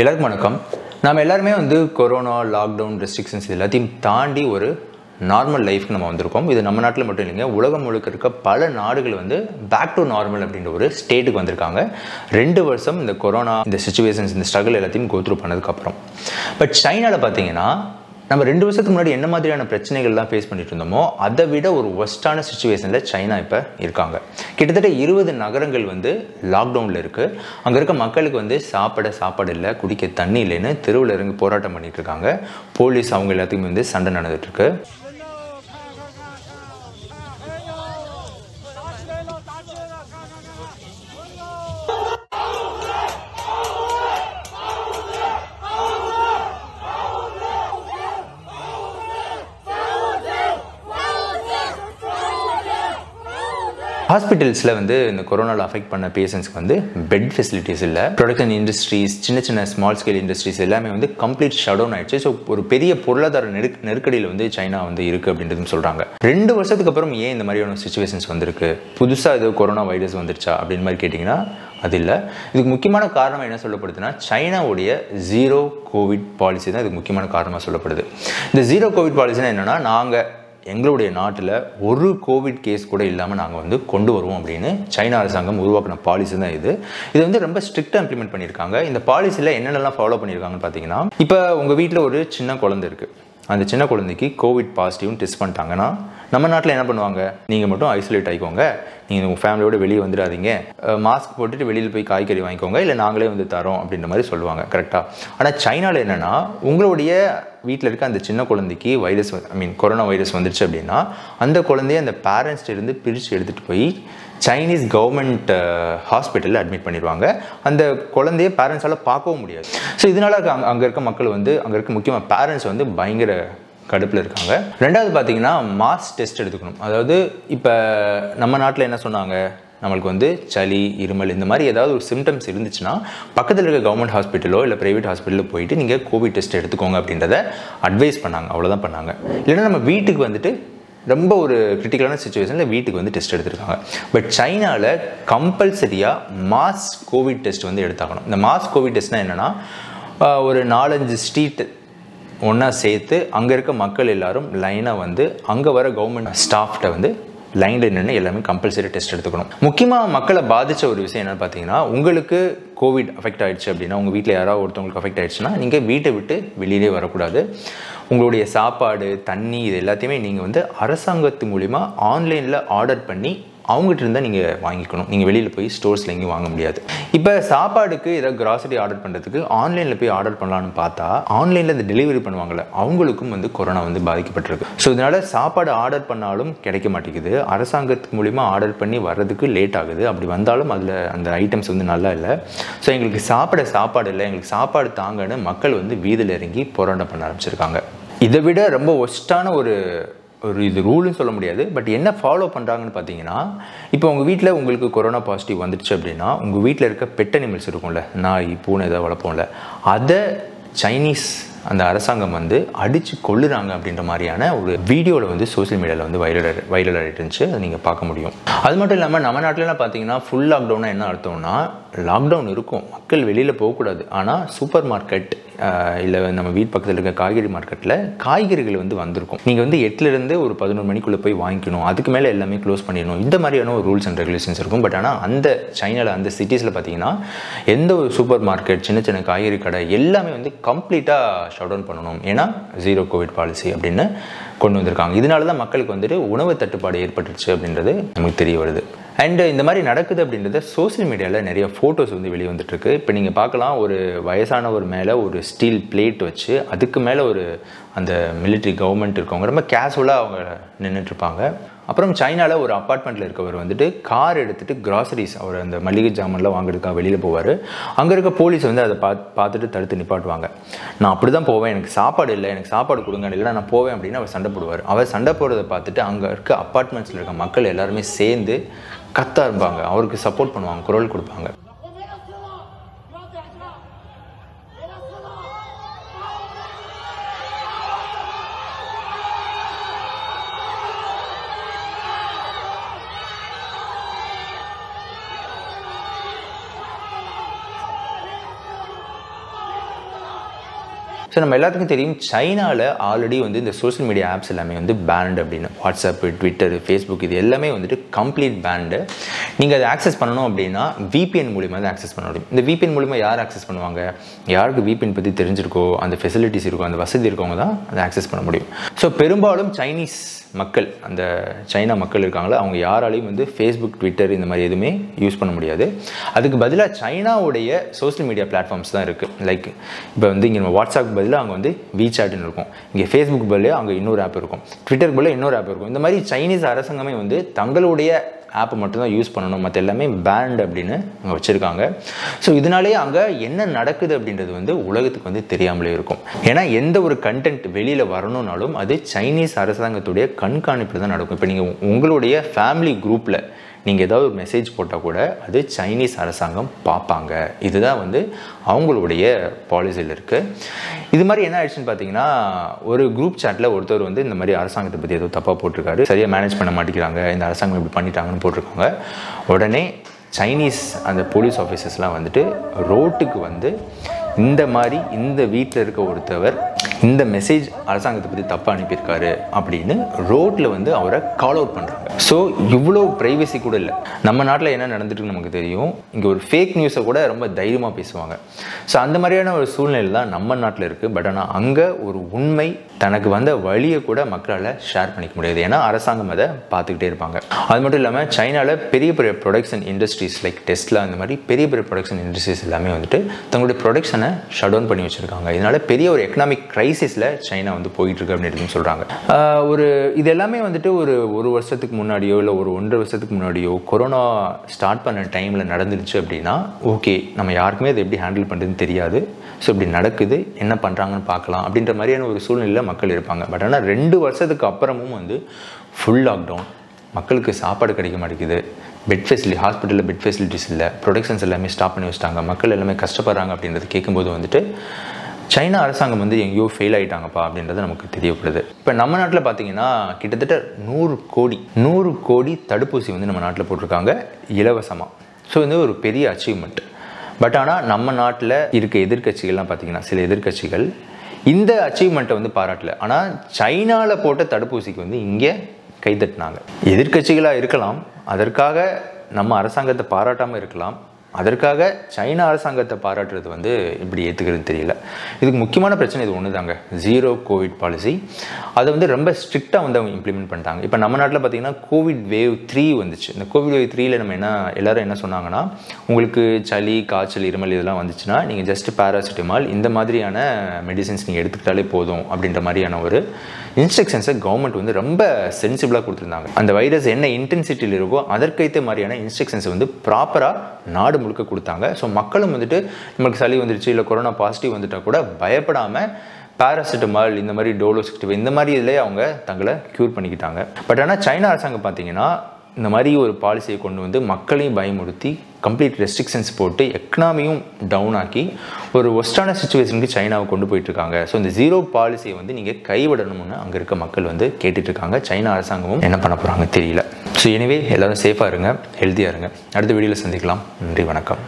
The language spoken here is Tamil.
எல்லாருக்கும் வணக்கம். நம்ம எல்லாருமே வந்து கொரோனா லாக்டவுன் ரெஸ்ட்ரிக்ஷன்ஸ் எல்லாத்தையும் தாண்டி ஒரு நார்மல் லைஃப்க்கு நம்ம வந்திருக்கோம். இது நம்ம நாட்டில் மட்டும் இல்லைங்க. உலகம் முழுக்க இருக்க பல நாடுகள் வந்து பேக் டு நார்மல் அப்படின்ற ஒரு ஸ்டேட்டுக்கு வந்திருக்காங்க. ரெண்டு வருஷம் இந்த கொரோனா இந்த சுச்சுவேஷன்ஸ் இந்த ஸ்ட்ரகிள் எல்லாத்தையும் கோத்ரூ பண்ணதுக்கப்புறம் பட் சைனாவில் பார்த்தீங்கன்னா நம்ம ரெண்டு வருஷத்துக்கு முன்னாடி என்ன மாதிரியான பிரச்சனைகள்லாம் ஃபேஸ் பண்ணிட்டு இருந்தோமோ அதை விட ஒரு ஒஸ்டான சுச்சுவேஷனில் சைனா இப்போ இருக்காங்க. கிட்டத்தட்ட இருபது நகரங்கள் வந்து லாக்டவுனில் இருக்குது அங்கே இருக்க மக்களுக்கு வந்து சாப்பிட சாப்பாடு இல்லை குடிக்க தண்ணி இல்லைன்னு தெருவில் இறங்கி போராட்டம் பண்ணிட்டு இருக்காங்க. போலீஸ் அவங்க எல்லாத்துக்குமே வந்து சண்டை நடந்துட்டு ஹாஸ்பிட்டல்ஸில் வந்து இந்த கொரோனாவில் அஃபெக்ட் பண்ண பேஷண்ட்ஸ்க்கு வந்து பெட் ஃபெசிலிட்டிஸ் இல்லை. ப்ரொடக்ஷன் இண்டஸ்ட்ரீஸ் சின்ன சின்ன ஸ்மால் ஸ்கேல் இண்டஸ்ட்ரீஸ் எல்லாமே வந்து கம்ப்ளீட் ஷட் டவுன் ஆயிடுச்சு. ஸோ ஒரு பெரிய பொருளாதார நெருக் நெருக்கடியில் வந்து சைனா வந்து இருக்குது அப்படின்றதும் சொல்கிறாங்க ரெண்டு வருஷத்துக்கு அப்புறம் ஏன் இந்த மாதிரியான சுச்சுவேஷன்ஸ் வந்திருக்கு? புதுசாக ஏதோ கொரோனா வைரஸ் வந்துருச்சா அப்படின்னு மாதிரி கேட்டிங்கன்னா அது இல்லை. இதுக்கு முக்கியமான காரணம் என்ன சொல்லப்படுதுன்னா சைனாவுடைய ஜீரோ கோவிட் பாலிசி தான் இதுக்கு முக்கியமான காரணமாக சொல்லப்படுது. இந்த ஜீரோ கோவிட் பாலிசினா என்னென்னா நாங்கள் எங்களுடைய நாட்டில் ஒரு கோவிட் கேஸ் கூட இல்லாமல் நாங்கள் வந்து கொண்டு வருவோம் அப்படின்னு சைனா அரசாங்கம் உருவாக்கின பாலிசி தான் இது. இது வந்து ரொம்ப ஸ்ட்ரிக்டாக இம்ப்ளிமெண்ட் பண்ணியிருக்காங்க. இந்த பாலிசியில் என்னென்னலாம் ஃபாலோ பண்ணியிருக்காங்கன்னு பார்த்தீங்கன்னா இப்போ உங்கள் வீட்டில் ஒரு சின்ன குழந்தை இருக்குது அந்த சின்ன குழந்தைக்கு கோவிட் பாசிட்டிவ்னு டெஸ்ட் பண்ணிட்டாங்கன்னா நம்ம நாட்டில் என்ன பண்ணுவாங்க? நீங்கள் மட்டும் ஐசோலேட் ஆகிக்கோங்க நீங்கள் உங்கள் ஃபேமிலியோட வெளியே வந்துடாதீங்க. மாஸ்க் போட்டுட்டு வெளியில் போய் காய்கறி வாங்கிக்கோங்க. இல்லை நாங்களே வந்து தரோம் அப்படின்ற மாதிரி சொல்லுவாங்க கரெக்டாக ஆனால் சைனாவில் என்னென்னா உங்களுடைய வீட்டில் இருக்க அந்த சின்ன குழந்தைக்கு virus I mean corona virus வந்துருச்சு அப்படின்னா அந்த குழந்தைய அந்த பேரண்ட்ஸ்ட இருந்து பிரித்து எடுத்துகிட்டு போய் சைனீஸ் கவர்மெண்ட் ஹாஸ்பிட்டலில் அட்மிட் பண்ணிடுவாங்க அந்த குழந்தைய பேரண்ட்ஸால் பார்க்கவும் முடியாது. ஸோ இதனால் அங்கே அங்கே இருக்க மக்கள் வந்து அங்கே இருக்க முக்கியமாக பேரண்ட்ஸ் வந்து பயங்கர கடுப்பில் இருக்காங்க. ரெண்டாவது பார்த்தீங்கன்னா மாஸ் டெஸ்ட் எடுத்துக்கணும். அதாவது இப்போ நம்ம நாட்டில் என்ன சொன்னாங்க? நம்மளுக்கு வந்து சளி இருமல் இந்த மாதிரி ஏதாவது ஒரு சிம்டம்ஸ் இருந்துச்சுன்னா பக்கத்தில் இருக்க கவர்மெண்ட் ஹாஸ்பிட்டலோ இல்லை ப்ரைவேட் ஹாஸ்பிட்டலோ போயிட்டு நீங்கள் கோவிட் டெஸ்ட் எடுத்துக்கோங்க அப்படின்றத அட்வைஸ் பண்ணாங்க. அவ்வளோதான் பண்ணாங்க. இல்லைன்னா நம்ம வீட்டுக்கு வந்துட்டு ரொம்ப ஒரு கிரிட்டிக்கலான சுச்சுவேஷனில் வீட்டுக்கு வந்து டெஸ்ட் எடுத்திருக்காங்க. பட் சைனாவில் கம்பல்சரியாக மாஸ் கோவிட் டெஸ்ட் வந்து எடுத்தாகணும். இந்த மாஸ் கோவிட் டெஸ்ட்னால் என்னென்னா ஒரு நாலஞ்சு ஸ்ட்ரீட் ஒன்றா சேர்த்து அங்கே இருக்க மக்கள் எல்லாரும் லைனாக வந்து அங்கே வர கவர்மெண்ட் ஸ்டாஃப்கிட்ட வந்து லைனில் நின்று எல்லாமே கம்பல்சரி டெஸ்ட் எடுத்துக்கணும். முக்கியமாக மக்களை பாதித்த ஒரு விஷயம் என்னென்னு பார்த்தீங்கன்னா உங்களுக்கு கோவிட் அஃபெக்ட் ஆகிடுச்சு அப்படின்னா உங்கள் வீட்டில் யாராவது ஒருத்தவங்களுக்கு அஃபெக்ட் ஆகிடுச்சுன்னா நீங்கள் வீட்டை விட்டு வெளியிலே வரக்கூடாது. உங்களுடைய சாப்பாடு தண்ணி இது எல்லாத்தையுமே நீங்கள் வந்து அரசாங்கத்து மூலிமா ஆன்லைனில் ஆர்டர் பண்ணி அவங்ககிட்ட இருந்தால் நீங்கள் வாங்கிக்கணும். நீங்கள் வெளியில் போய் ஸ்டோர்ஸில் எங்கேயும் வாங்க முடியாது. இப்போ சாப்பாடுக்கு ஏதாவது கிராசரி ஆர்டர் பண்ணுறதுக்கு ஆன்லைனில் போய் ஆர்டர் பண்ணலான்னு பார்த்தா ஆன்லைனில் இந்த டெலிவரி பண்ணுவாங்கள்ல அவங்களுக்கும் வந்து கொரோனா வந்து பாதிக்கப்பட்டிருக்கு. ஸோ இதனால் சாப்பாடு ஆர்டர் பண்ணாலும் கிடைக்க மாட்டேங்குது. அரசாங்கத்துக்கு மூலிமா ஆர்டர் பண்ணி வர்றதுக்கு லேட் ஆகுது. அப்படி வந்தாலும் அதில் அந்த ஐட்டம்ஸ் வந்து நல்லா இல்லை. ஸோ எங்களுக்கு சாப்பிட சாப்பாடு இல்லை. எங்களுக்கு சாப்பாடு தாங்கன்னு மக்கள் வந்து வீதியில் இறங்கி போராட்டம் பண்ண ஆரம்பிச்சிருக்காங்க. இதை விட ரொம்ப ஒஸ்ட்டான ஒரு ஒரு இது ரூல்னு சொல்ல முடியாது பட் என்ன ஃபாலோ பண்ணுறாங்கன்னு பார்த்தீங்கன்னா இப்போ உங்கள் வீட்டில் உங்களுக்கு கொரோனா பாசிட்டிவ் வந்துடுச்சு அப்படின்னா உங்கள் வீட்டில் இருக்க பெட் அனிமல்ஸ் இருக்கும்ல நாய் பூனை எதாவது வளர்ப்போம்ல அதை சைனீஸ் அந்த அரசாங்கம் வந்து அடித்து கொள்ளுறாங்க அப்படின்ற மாதிரியான ஒரு வீடியோவில் வந்து சோசியல் மீடியாவில் வந்து வைரல் வைரல் ஆகிட்டு இருந்துச்சு. அதை நீங்கள் பார்க்க முடியும். அது மட்டும் இல்லாமல் நம்ம நாட்டிலலாம் பார்த்தீங்கன்னா ஃபுல் லாக்டவுனாக என்ன அர்த்தம்னா லாக்டவுன் இருக்கும். மக்கள் வெளியில் போகக்கூடாது. ஆனால் சூப்பர் மார்க்கெட் இல்லை நம்ம வீட்டு பக்கத்தில் இருக்க காய்கறி மார்க்கெட்டில் காய்கறிகள் வந்து வந்திருக்கும். நீங்கள் வந்து எட்டுலேருந்து ஒரு பதினொரு மணிக்குள்ளே போய் வாங்கிக்கணும். அதுக்கு மேலே எல்லாமே க்ளோஸ் பண்ணிடணும். இந்த மாதிரியான ஒரு ரூல்ஸ் அண்ட் ரெகுலேஷன்ஸ் இருக்கும். பட் ஆனால் அந்த சைனாவில் அந்த சிட்டிஸில் பார்த்தீங்கன்னா எந்த ஒரு சூப்பர் மார்க்கெட் சின்ன சின்ன காய்கறி கடை எல்லாமே வந்து கம்ப்ளீட்டாக ஷட் டவுன் பண்ணணும். ஏன்னா ஜீரோ கோவிட் பாலிசி அப்படின்னு கொண்டு வந்திருக்காங்க. இதனால தான் மக்களுக்கு வந்துட்டு உணவு தட்டுப்பாடு ஏற்பட்டுருச்சு அப்படின்றது நமக்கு தெரிய வருது. அண்டு இந்த மாதிரி நடக்குது அப்படின்றத சோசியல் மீடியாவில் நிறைய ஃபோட்டோஸ் வந்து வெளியே வந்துட்டுருக்கு இப்போ நீங்கள் பார்க்கலாம் ஒரு வயசானவர் மேலே ஒரு ஸ்டீல் பிளேட் வச்சு அதுக்கு மேலே ஒரு அந்த மிலிட்ரி கவர்மெண்ட் இருக்கவங்க ரொம்ப கேஷுவலாக அவங்க நின்றுட்டுருப்பாங்க அப்புறம் சைனாவில் ஒரு அப்பார்ட்மெண்ட்டில் இருக்கவர் வந்துட்டு கார் எடுத்துகிட்டு கிராசரிஸ் அவர் அந்த மளிகை ஜாமான்லாம் வாங்குறதுக்காக வெளியில் போவார். அங்கே இருக்க போலீஸ் வந்து அதை பார்த்து பார்த்துட்டு தடுத்து நிப்பாட்டுவாங்க. நான் அப்படி தான் போவேன் எனக்கு சாப்பாடு இல்லை எனக்கு சாப்பாடு கொடுங்க இல்லை நான் போவேன் அப்படின்னு அவர் சண்டை போடுவார். அவர் சண்டை போடுறதை பார்த்துட்டு அங்கே இருக்க அப்பார்ட்மெண்ட்ஸில் இருக்க மக்கள் எல்லாருமே சேர்ந்து கத்த இருப்பாங்க அவருக்கு சப்போர்ட் பண்ணுவாங்க குரல் கொடுப்பாங்க. ஸோ நம்ம எல்லாத்துக்கும் தெரியும் சைனாவில் ஆல்ரெடி வந்து இந்த சோஷியல் மீடியா ஆப்ஸ் எல்லாமே வந்து பேண்ட் அப்படின்னு. வாட்ஸ்அப் ட்விட்டர் ஃபேஸ்புக் இது எல்லாமே வந்துட்டு கம்ப்ளீட் பேண்டு நீங்கள் அதை ஆக்சஸ் பண்ணணும் அப்படின்னா விபிஎன் மூலிமா தான் ஆக்சஸ் பண்ண முடியும். இந்த விபிஎன் மூலிமா யார் ஆக்சஸ் பண்ணுவாங்க? யாருக்கு விபிஎன் பற்றி தெரிஞ்சிருக்கோ? அந்த ஃபெசிலிட்டிஸ் இருக்கோ? அந்த வசதி இருக்கவங்க தான் அதை ஆக்சஸ் பண்ண முடியும். ஸோ பெரும்பாலும் சைனீஸ் மக்கள் அந்த சைனா மக்கள் இருக்காங்களோ அவங்க யாராலையும் வந்து ஃபேஸ்புக் ட்விட்டர் இந்த மாதிரி எதுவுமே யூஸ் பண்ண முடியாது. அதுக்கு பதிலாக சைனாவுடைய சோஷியல் மீடியா பிளாட்ஃபார்ம்ஸ் தான் இருக்குது லைக் இப்போ வந்து இங்கே நம்ம வாட்ஸ்அப் பதிலாக அங்கே வந்து வீசாட்னு இருக்கும். இங்கே ஃபேஸ்புக் பதிலாக அங்கே இன்னொரு ஆப் இருக்கும். ட்விட்டர் பதிலாக இன்னொரு ஆப் இருக்கும். இந்த மாதிரி சைனீஸ் அரசாங்கமே வந்து தங்களுடைய ஆப்பை மட்டும்தான் யூஸ் பண்ணணும். மற்ற எல்லாமே பேண்ட் அப்படின்னு அங்கே வச்சுருக்காங்க. ஸோ இதனாலேயே அங்கே என்ன நடக்குது அப்படின்றது வந்து உலகத்துக்கு வந்து தெரியாமலே இருக்கும். ஏன்னா எந்த ஒரு கண்டென்ட் வெளியில் வரணும்னாலும் அது சைனீஸ் அரசாங்கத்துடைய கண்காணிப்பில் தான் நடக்கும். இப்போ நீங்கள் உங்களுடைய ஃபேமிலி குரூப்பில் நீங்கள் ஏதாவது ஒரு மெசேஜ் போட்டால் கூட அது சைனீஸ் அரசாங்கம் பார்ப்பாங்க. இதுதான் வந்து அவங்களுடைய பாலிசியில் இருக்குது இது மாதிரி என்ன ஆயிடுச்சுன்னு பார்த்தீங்கன்னா ஒரு குரூப் சாட்டில் ஒருத்தர் வந்து இந்த மாதிரி அரசாங்கத்தை பற்றி ஏதோ தப்பாக போட்டிருக்காரு. சரியாக மேனேஜ் பண்ண மாட்டேங்கிறாங்க. இந்த அரசாங்கம் இப்படி பண்ணிட்டாங்கன்னு போட்டிருக்காங்க. உடனே சைனீஸ் அந்த போலீஸ் ஆஃபீஸர்ஸ்லாம் வந்துட்டு ரோட்டுக்கு வந்து இந்த மாதிரி இந்த வீட்டில் இருக்க ஒருத்தவர் இந்த மெசேஜ் அரசாங்கத்தை பற்றி தப்பாக அனுப்பியிருக்காரு அப்படின்னு ரோட்டில் வந்து அவரை கால் அவுட் பண்ணுறாங்க ஸோ இவ்வளோ ப்ரைவசி கூட இல்லை. நம்ம நாட்டில் என்ன நடந்துட்டுன்னு நமக்கு தெரியும். இங்கே ஒரு ஃபேக் நியூஸை கூட ரொம்ப தைரியமாக பேசுவாங்க. ஸோ அந்த மாதிரியான ஒரு சூழ்நிலை தான் நம்ம நாட்டில் இருக்குது பட் ஆனால் அங்கே ஒரு உண்மை தனக்கு வந்த வழியை கூட மக்களால் ஷேர் பண்ணிக்க முடியாது. ஏன்னா அரசாங்கம் அதை பார்த்துக்கிட்டே இருப்பாங்க. அது மட்டும் இல்லாமல் சைனாவில் பெரிய பெரிய ப்ரொடக்ஷன் இண்டஸ்ட்ரீஸ் லைக் டெஸ்ட்லா அந்த மாதிரி பெரிய பெரிய ப்ரொடக்ஷன் இண்டஸ்ட்ரீஸ் எல்லாமே வந்துட்டு தங்களுடைய ப்ரொடக்ஷனை ஷட் டவுன் பண்ணி வச்சுருக்காங்க. இதனால் பெரிய ஒரு எக்கனாமிக் கிரைசிஸில் சைனா வந்து போயிட்டுருக்கு அப்படின்னு சொல்கிறாங்க ஒரு இது எல்லாமே வந்துட்டு ஒரு ஒரு வருஷத்துக்கு முன்னாடியோ இல்லை ஒரு ஒன்றரை வருஷத்துக்கு முன்னாடியோ கொரோனா ஸ்டார்ட் பண்ண டைமில் நடந்துருச்சு அப்படின்னா ஓகே நம்ம யாருக்குமே அதை எப்படி ஹேண்டில் பண்ணுறதுன்னு தெரியாது. ஸோ இப்படி நடக்குது என்ன பண்ணுறாங்கன்னு பார்க்கலாம் அப்படின்ற மாதிரியான ஒரு சூழ்நிலையில் மக்கள் இருப்பாங்க. பட் ஆனால் ரெண்டு வருஷத்துக்கு அப்புறமும் வந்து ஃபுல் லாக்டவுன் மக்களுக்கு சாப்பாடு கிடைக்க மாட்டேங்குது. பெட் ஃபெசிலிட்டி ஹாஸ்பிட்டலில் பெட் ஃபெசிலிட்டிஸ் இல்லை. ப்ரொடக்ஷன்ஸ் எல்லாமே ஸ்டாப் பண்ணி வச்சிட்டாங்க. மக்கள் எல்லாமே கஷ்டப்படுறாங்க அப்படின்றது கேட்கும்போது வந்துட்டு சைனா அரசாங்கம் வந்து எங்கேயோ ஃபெயில் ஆகிட்டாங்கப்பா அப்படின்றது நமக்கு தெரியப்படுது. இப்போ நம்ம நாட்டில் பார்த்தீங்கன்னா கிட்டத்தட்ட நூறு கோடி நூறு கோடி தடுப்பூசி வந்து நம்ம நாட்டில் போட்டிருக்காங்க இலவசமாக ஸோ வந்து ஒரு பெரிய அச்சீவ்மெண்ட் பட் ஆனால் நம்ம நாட்டில் இருக்க எதிர்க்கட்சிகள்லாம் பார்த்தீங்கன்னா சில எதிர்க்கட்சிகள் இந்த அச்சீவ்மெண்ட்டை வந்து பாராட்டல. ஆனால் சைனாவில் போட்ட தடுப்பூசிக்கு வந்து இங்கே கைதட்டினாங்க. எதிர்க்கட்சிகளாக இருக்கலாம் அதற்காக நம்ம அரசாங்கத்தை பாராட்டாமல் இருக்கலாம் அதற்காக சைனா அரசாங்கத்தை பாராட்டுறது வந்து இப்படி ஏற்றுக்கிறது தெரியல. இதுக்கு முக்கியமான பிரச்சனை இது ஒன்று தாங்க ஜீரோ கோவிட் பாலிசி அதை வந்து ரொம்ப ஸ்ட்ரிக்டாக வந்து அவங்க இம்ப்ளிமெண்ட் பண்ணிட்டாங்க. இப்போ நம்ம நாட்டில் பார்த்தீங்கன்னா கோவிட் வேவ் த்ரீ வந்துச்சு. இந்த கோவிட் வேவ் த்ரீல நம்ம என்ன எல்லாரும் என்ன சொன்னாங்கன்னா உங்களுக்கு சளி காய்ச்சல் இருமல் இதெல்லாம் வந்துச்சுன்னா நீங்கள் ஜஸ்ட் பேராசிட்டமால் இந்த மாதிரியான மெடிசின்ஸ் நீங்கள் எடுத்துக்கிட்டாலே போதும் அப்படின்ற மாதிரியான ஒரு இன்ஸ்ட்ரக்ஷன்ஸை கவர்மெண்ட் வந்து ரொம்ப சென்சிபிளாக கொடுத்துருந்தாங்க. அந்த வைரஸ் என்ன இன்டென்சிட்டியில் இருக்கோ அதற்கேற்ற மாதிரியான இன்ஸ்ட்ரக்ஷன்ஸை வந்து ப்ராப்பராக நாடு முழுக்க கொடுத்தாங்க. ஸோ மக்களும் வந்துட்டு நம்மளுக்கு சளி வந்துருச்சு இல்லை கொரோனா பாசிட்டிவ் வந்துட்டால் கூட பயப்படாமல் பேராசிட்டமால் இந்த மாதிரி டோலோ சிக்ஸ்டி இந்த மாதிரி இதில் அவங்க தங்களை க்யூர் பண்ணிக்கிட்டாங்க. பட் ஆனால் சைனா அரசாங்கம் பார்த்தீங்கன்னா இந்த மாதிரி ஒரு பாலிசியை கொண்டு வந்து மக்களையும் பயமுறுத்தி கம்ப்ளீட் ரெஸ்ட்ரிக்ஷன்ஸ் போட்டு எக்கனாமியும் டவுன் ஆக்கி ஒரு ஒஸ்டான சுச்சுவேஷனுக்கு சைனாவை கொண்டு போயிட்டு இருக்காங்க ஸோ இந்த ஜீரோ பாலிசியை வந்து நீங்கள் கைவிடணும்னு அங்கே இருக்க மக்கள் வந்து கேட்டுட்டு இருக்காங்க சைனா அரசாங்கமும் என்ன பண்ண போகிறாங்க தெரியல. ஸோ எனவே எல்லோரும் சேஃபாக இருங்க ஹெல்த்தியாக இருங்க. அடுத்த வீடியோவில் சந்திக்கலாம். நன்றி வணக்கம்.